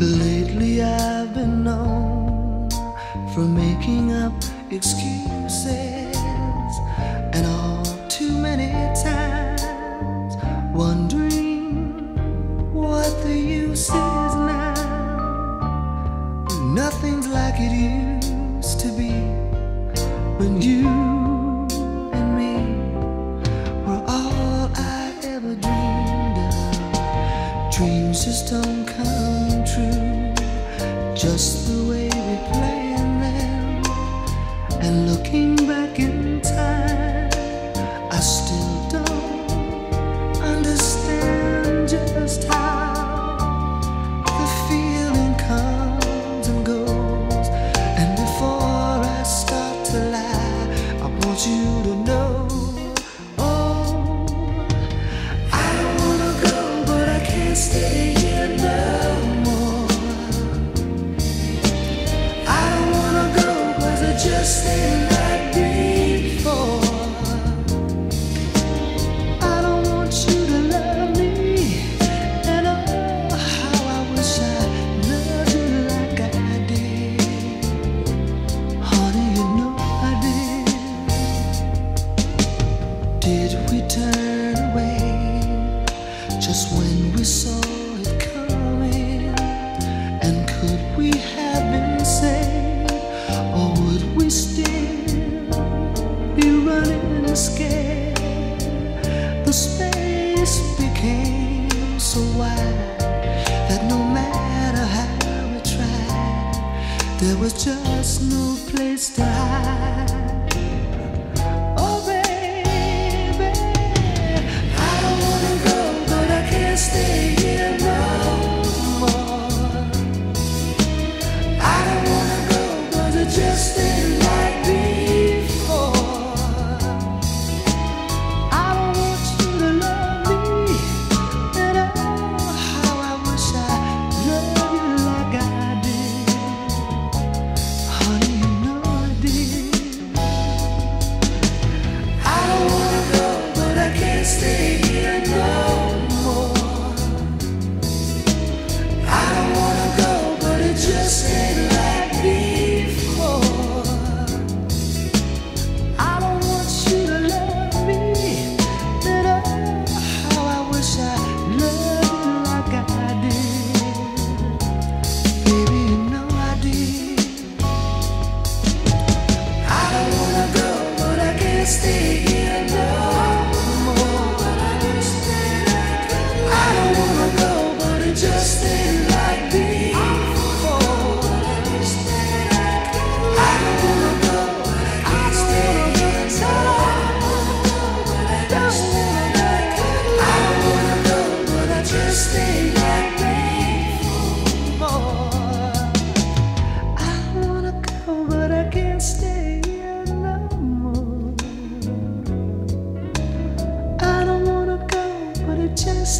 Lately I've been known for making up excuses and all too many times wondering. Could we have been saved, or would we still be running and scared? The space became so wide that no matter how we tried, there was just no place to hide. stay.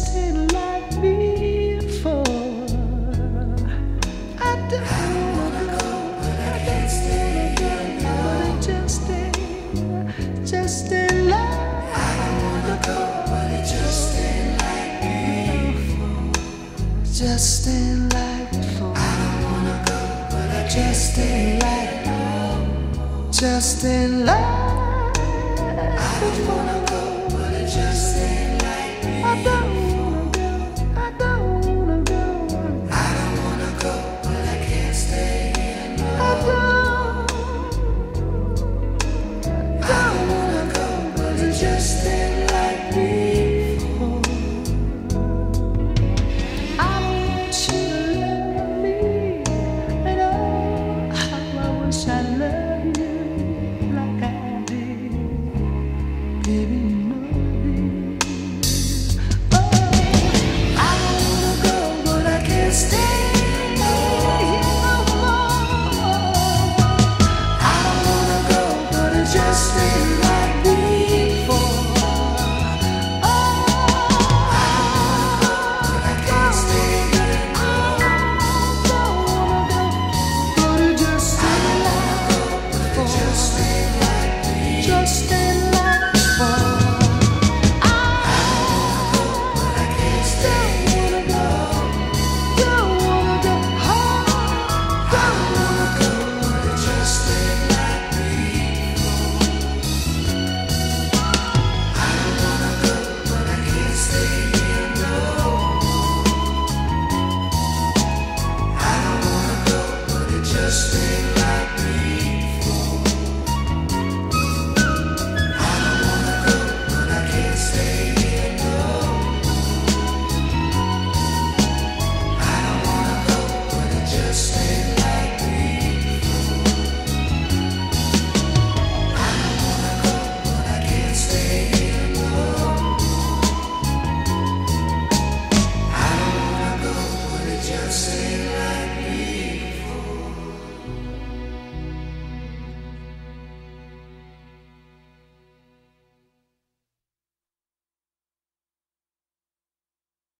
just ain't like before. I don't wanna go, but I just ain't like before. Just ain't like before. I don't wanna go, but I just ain't like before. still